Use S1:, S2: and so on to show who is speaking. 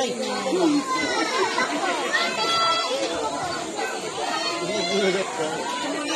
S1: Ay. Gulat.